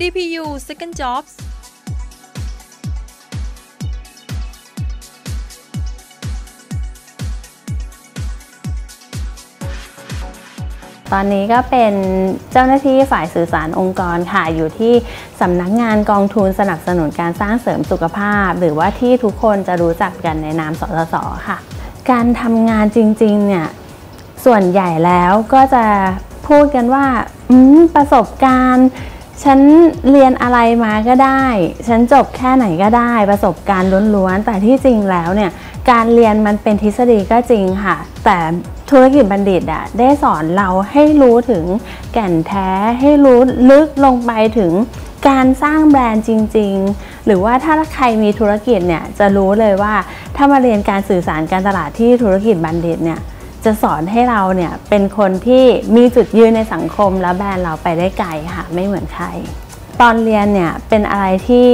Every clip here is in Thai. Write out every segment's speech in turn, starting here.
DPU Second Jobs ตอนนี้ก็เป็นเจ้าหน้าที่ฝ่ายสื่อสารองค์กรค่ะ อยู่ที่สำนักงานกองทุนสนับสนุนการสร้างเสริมสุขภาพ หรือว่าที่ทุกคนจะรู้จักกันในนามสสสค่ะ การทำงานจริงๆเนี่ยส่วนใหญ่แล้วก็จะพูดกันว่าประสบการณ์ ฉันเรียนอะไรมาก็ได้ ฉันจบแค่ไหนก็ได้ ประสบการณ์ล้วนๆ แต่ที่จริงแล้วเนี่ย การเรียนมันเป็นทฤษฎีก็จริงค่ะ แต่ธุรกิจบัณฑิตอะได้สอนเราให้รู้ถึงแก่นแท้ ให้รู้ลึกลงไปถึงการสร้างแบรนด์จริง ๆ หรือว่าถ้าใครมีธุรกิจเนี่ยจะรู้เลยว่าถ้ามาเรียนการสื่อสารการตลาดที่ธุรกิจบัณฑิตเนี่ย จะสอนให้เราเนี่ยเป็นคนที่มีจุดยืนในสังคมและแบรนด์เราไปได้ไกลค่ะไม่เหมือนใคร ตอนเรียนเนี่ยเป็นอะไรที่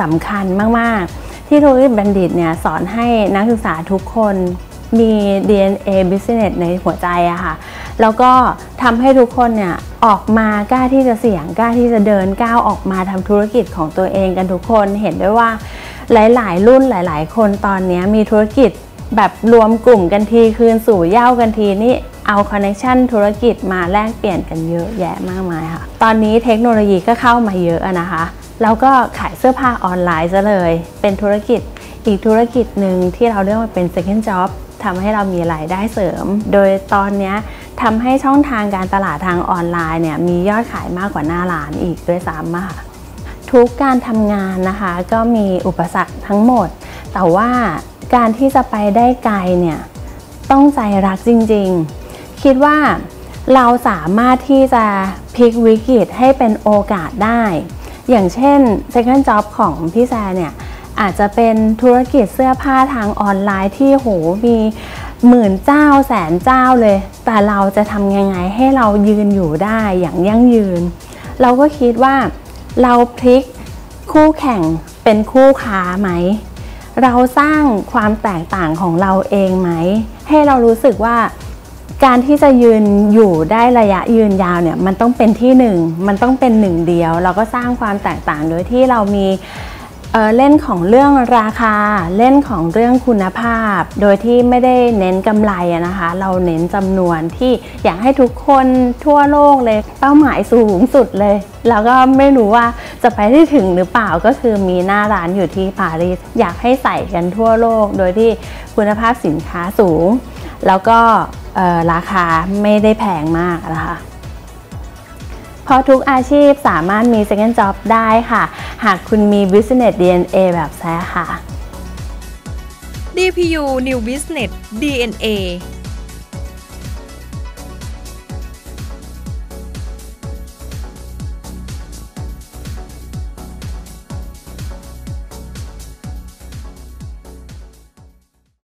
สำคัญมาก ๆ ที่ธุรกิจบัณฑิตเนี่ยสอนให้นักศึกษาทุกคนมี DNA Business ในหัวใจอะค่ะ แล้วก็ทำให้ทุกคนเนี่ยออกมากล้าที่จะเสี่ยงกล้าที่จะเดินก้าวออกมาทำธุรกิจของตัวเองกันทุกคนเห็นได้ว่าหลาย ๆ รุ่นหลาย ๆ คนตอนนี้มีธุรกิจ แบบรวมกลุ่มกันทีคืนสู่เย่ากันทีนี่เอาคอนเนคชันธุรกิจมาแลกเปลี่ยนกันเยอะแยะมากมายค่ะ ตอนนี้เทคโนโลยีก็เข้ามาเยอะนะคะ แล้วก็ขายเสื้อผ้าออนไลน์ซะเลย เป็นธุรกิจอีกธุรกิจหนึ่งที่เราเรียกว่าเป็น second job ทำให้เรามีรายได้เสริม โดยตอนนี้ทำให้ช่องทางการตลาดทางออนไลน์เนี่ยมียอดขายมากกว่าหน้าร้านอีกด้วยซ้ำค่ะทุกการทำงานนะคะก็มีอุปสรรคทั้งหมด แต่ว่า การที่จะไปได้ไกลเนี่ยต้องใจรักจริงๆ คิดว่าเราสามารถที่จะพลิกวิกฤตให้เป็นโอกาสได้ อย่างเช่น second job ของพี่แซเนี่ยอาจจะเป็นธุรกิจเสื้อผ้าทางออนไลน์ที่โหมีหมื่นเจ้าแสนเจ้าเลย แต่เราจะทำยังไงให้เรายืนอยู่ได้อย่างยั่งยืน เราก็คิดว่าเราพลิกคู่แข่งเป็นคู่ค้าไหม เราสร้างความแตกต่างของเราเองไหม ให้เรารู้สึกว่าการที่จะยืนอยู่ได้ระยะยืนยาวเนี่ยมันต้องเป็นที่หนึ่งมันต้องเป็นหนึ่งเดียว เราก็สร้างความแตกต่างโดยที่เรามี เเล่นของเรื่องราคาเล่นของเรื่องคุณภาพ โดยที่ไม่ได้เน้นกำไรนะคะ เราเน้นจำนวนที่อยากให้ทุกคนทั่วโลกเลยเป้าหมายสูงสุดเลย แล้วก็ไม่รู้ว่าจะไปได้ถึงหรือเปล่าก็คือมีหน้าร้านอยู่ที่ปารีสอยากให้ใส่กันทั่วโลก โดยที่คุณภาพสินค้าสูง แล้วก็ราคาไม่ได้แพงมากนะคะ เพราะทุกอาชีพสามารถมี second job ได้ค่ะ หากคุณมี business DNA แบบแซ่ค่ะ DPU New Business DNA